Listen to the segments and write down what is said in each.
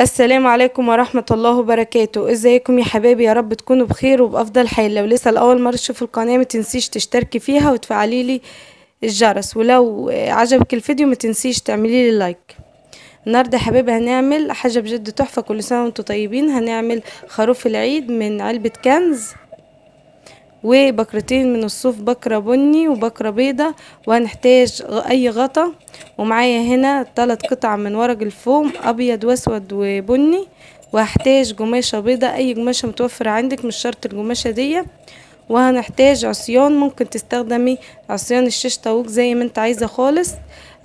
السلام عليكم ورحمة الله وبركاته. إزيكم يا حبايبي؟ يا رب تكونوا بخير وبأفضل حال. لو لسه لأول مرة تشوفوا القناة متنسيش تشتركي فيها وتفعلي لي الجرس. ولو عجبك الفيديو متنسيش تعملي لي لايك. النهاردة يا حبايبي هنعمل حاجة بجد تحفة. كل سنة وأنتم طيبين هنعمل خروف العيد من علبة كنز. وبكرتين من الصوف بكرة بني وبكرة بيضة وهنحتاج أي غطا. ومعايا هنا ثلاث قطع من ورق الفوم أبيض وأسود وبني. وهحتاج قماشة بيضة أي قماشة متوفرة عندك مش شرط القماشة دي. وهنحتاج عصيان ممكن تستخدمي عصيان الشيش طاووق زي ما انت عايزة خالص.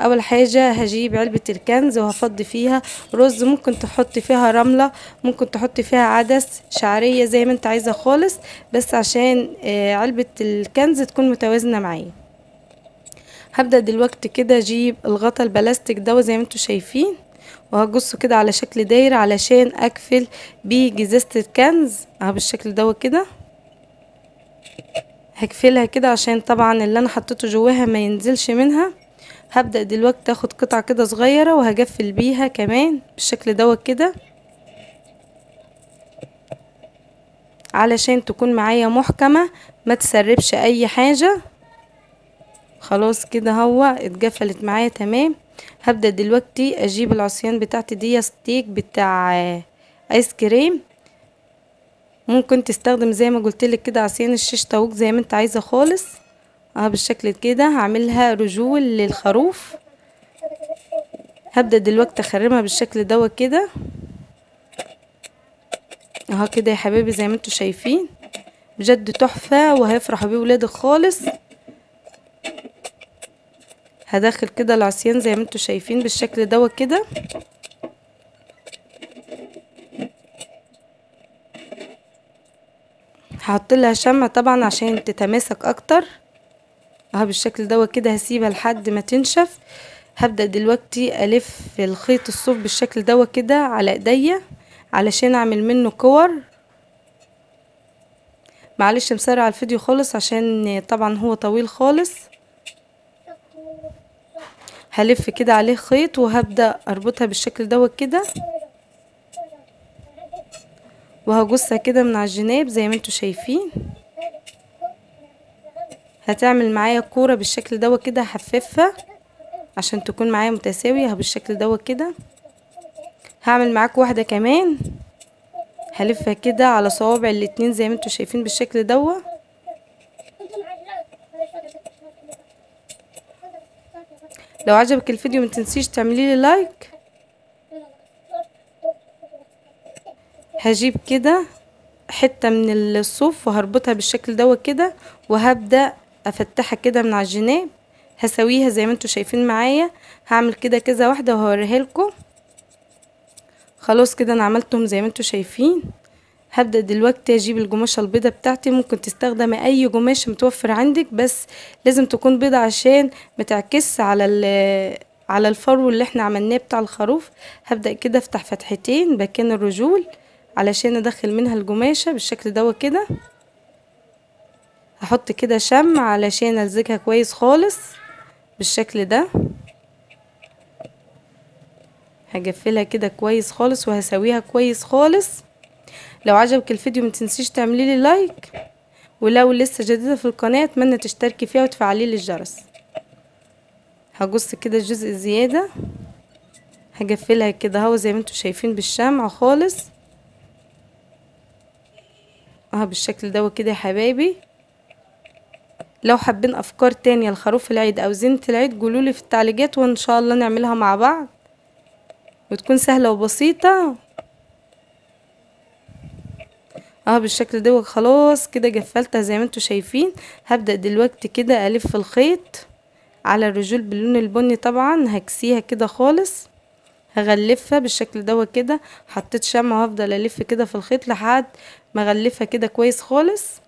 أول حاجة هجيب علبة الكنز وهفضي فيها رز ممكن تحطي فيها رملة ممكن تحطي فيها عدس شعرية زي ما انت عايزة خالص بس عشان آه علبة الكنز تكون متوازنة معايا. هبدأ دلوقتي كده أجيب الغطا البلاستيك ده زي ما أنتوا شايفين وهقصه كده على شكل دايرة علشان أقفل بيه جزازة الكنز. أهو بالشكل ده كده هقفلها كده عشان طبعا اللي أنا حطيته جواها ما ينزلش منها. هبدأ دلوقتي اخد قطعة كده صغيرة وهقفل بيها كمان بالشكل دوت كده. علشان تكون معايا محكمة ما تسربش أي حاجة. خلاص كده هو اتقفلت معايا تمام. هبدأ دلوقتي أجيب العصيان بتاعتي دي ستيك بتاع آيس كريم. ممكن تستخدم زي ما قلتلك كده عصيان الشيش طاووق زي ما انت عايزة خالص. آه بالشكل كده هعملها رجول للخروف. هبدأ دلوقتي أخرمها بالشكل دوت كده. أهو كده يا حبايبي زي ما أنتوا شايفين. بجد تحفة وهيفرحوا بيه ولادك خالص. هدخل كده العصيان زي ما أنتوا شايفين بالشكل دوت كده. هحط لها شمع طبعا عشان تتماسك أكتر. اهو بالشكل دوت كده هسيبها لحد ما تنشف. هبدأ دلوقتي ألف الخيط الصوف بالشكل دوت كده على إيديا علشان أعمل منه كور. معلش مسرع الفيديو خالص عشان طبعا هو طويل خالص. هلف كده عليه خيط وهبدأ أربطها بالشكل دوت كده وهجصها كده من على الجناب زي ما أنتوا شايفين. هتعمل معايا كورة بالشكل دوت كده هحففها عشان تكون معايا متساوية بالشكل دوت كده هعمل معاك واحدة كمان هلفها كده على صوابع الاتنين زي ما أنتوا شايفين بالشكل دوت لو عجبك الفيديو متنسيش تعملي لي لايك. هجيب كده حتة من الصوف وهربطها بالشكل دوت كده وهبدأ أفتحها كده من على الجناب هسويها زي ما أنتوا شايفين معايا. هعمل كده كذا واحدة وهوريها لكم. خلاص كده أنا عملتهم زي ما أنتوا شايفين. هبدأ دلوقتي أجيب القماشة البيضة بتاعتي. ممكن تستخدمي أي قماشة متوفر عندك بس لازم تكون بيضة عشان متعكس على على الفرو اللي إحنا عملناه بتاع الخروف. هبدأ كده أفتح فتحتين مكان الرجول علشان أدخل منها القماشة بالشكل دوت كده هحط كده شمع علشان الزقها كويس خالص بالشكل ده. هقفلها كده كويس خالص وهسويها كويس خالص. لو عجبك الفيديو متنسيش تعملي لي لايك. ولو لسه جديدة في القناة أتمنى تشتركي فيها وتفعلي لي الجرس. هقص كده الجزء الزيادة هقفلها كده أهو زي ما أنتوا شايفين بالشمع خالص. أهو بالشكل ده كده يا حبايبي. لو حابين أفكار تانية لخروف العيد أو زينة العيد قولولي في التعليقات وإن شاء الله نعملها مع بعض. وتكون سهلة وبسيطة. آه بالشكل ده خلاص كده قفلتها زي ما أنتوا شايفين. هبدأ دلوقتي كده ألف الخيط على الرجول باللون البني طبعا. هكسيها كده خالص. هغلفها بالشكل ده كده حطيت شمع وهفضل ألف كده في الخيط لحد ما أغلفها كده كويس خالص.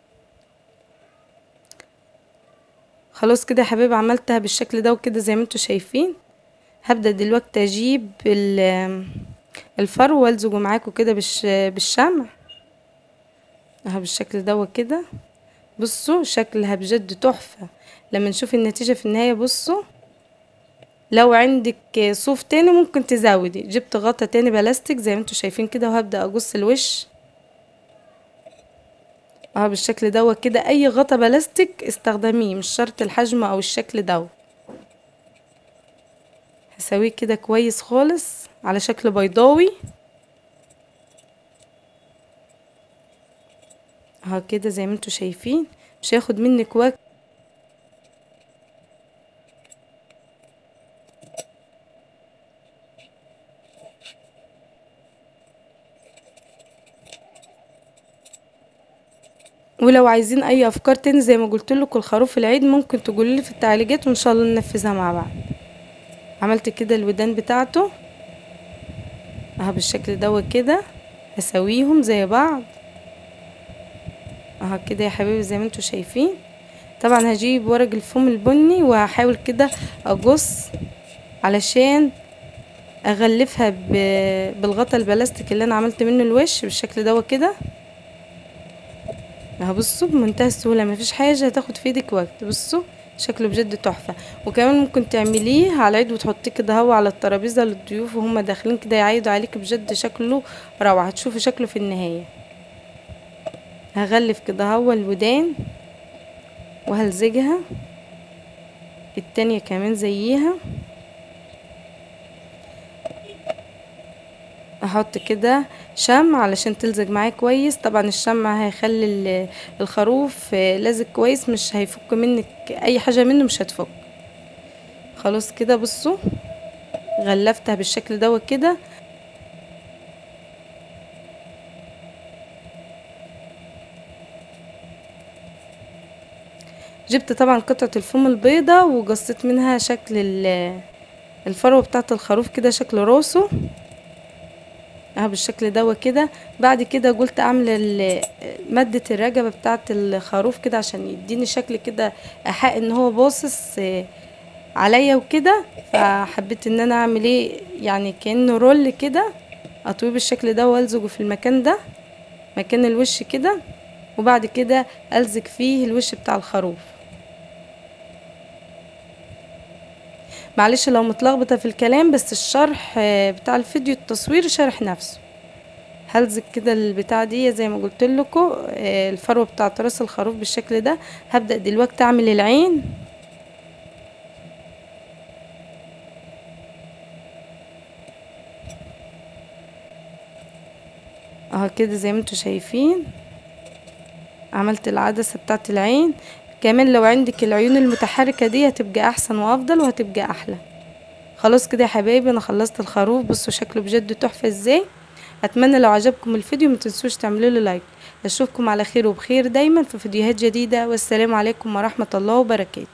خلاص كده يا حبايبي عملتها بالشكل ده وكده زي ما أنتوا شايفين. هبدأ دلوقتي أجيب الفرو والزجه معاكم كده بالشمع. أهو بالشكل ده كده بصوا شكلها بجد تحفة. لما نشوف النتيجة في النهاية بصوا. لو عندك صوف تاني ممكن تزودي. جبت غطا تاني بلاستيك زي ما أنتوا شايفين كده وهبدأ أقص الوش. آه بالشكل دوت كده أي غطا بلاستيك استخدميه مش شرط الحجم أو الشكل دوت هسويه كده كويس خالص على شكل بيضاوي. اهو كده زي ما أنتوا شايفين. مش هياخد منك وقت. ولو عايزين أي أفكار تاني زي ما قلت لكم الخروف العيد ممكن تقولوا لي في التعليقات وإن شاء الله ننفذها مع بعض. عملت كده الودان بتاعته؟ أهو بالشكل دوت كده هسويهم زي بعض. أهو كده يا حبايبي زي ما أنتوا شايفين. طبعا هجيب ورق الفوم البني وهحاول كده أقص علشان أغلفها بالغطا البلاستيك اللي أنا عملت منه الوش بالشكل دوت كده بصوا بمنتهى السهوله مفيش حاجة هتاخد في إيدك وقت. بصوا شكله بجد تحفة. وكمان ممكن تعمليه على العيد وتحطيه كده هوا على الترابيزة للضيوف وهم داخلين كده يعيدوا عليك بجد شكله روعة. هتشوفي شكله في النهاية. هغلف كده هوا الودان وهلزجها. التانية كمان زيها. أحط كده شمع علشان تلزق معايا كويس. طبعا الشمع هيخلي الخروف لازق كويس مش هيفك منك أي حاجة منه مش هتفك. خلاص كده بصوا غلفتها بالشكل دوت كده جبت طبعا قطعة الفوم البيضة وقصيت منها شكل الفروة بتاعة الخروف كده شكل راسه. أهو بالشكل دوت كده بعد كده قلت أعمل مادة الرقبة بتاعة الخروف كده عشان يديني شكل كده أحق إن هو باصص عليا وكده. فحبيت إن أنا أعمل إيه؟ يعني كأنه رول كده أطويه بالشكل ده وألزقه في المكان ده مكان الوش كده. وبعد كده ألزق فيه الوش بتاع الخروف. معلش لو متلخبطة في الكلام بس الشرح بتاع الفيديو التصوير شرح نفسه. هلزق كده البتاع دي زي ما قلت لكم الفروة بتاعت راس الخروف بالشكل ده. هبدأ دلوقتي أعمل العين. أهو كده زي ما أنتوا شايفين. عملت العدسة بتاعت العين. كمان لو عندك العيون المتحركة دي هتبقى أحسن وأفضل وهتبقى أحلى. خلاص كده يا حبايبي أنا خلصت الخروف. بصوا شكله بجد تحفة. إزاي؟ أتمنى لو عجبكم الفيديو متنسوش تعملوا له لايك. أشوفكم على خير وبخير دايما في فيديوهات جديدة. والسلام عليكم ورحمة الله وبركاته.